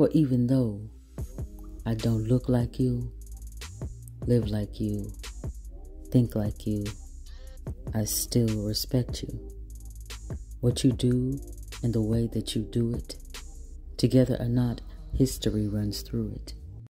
For even though I don't look like you, live like you, think like you, I still respect you. What you do and the way that you do it, together or not, history runs through it.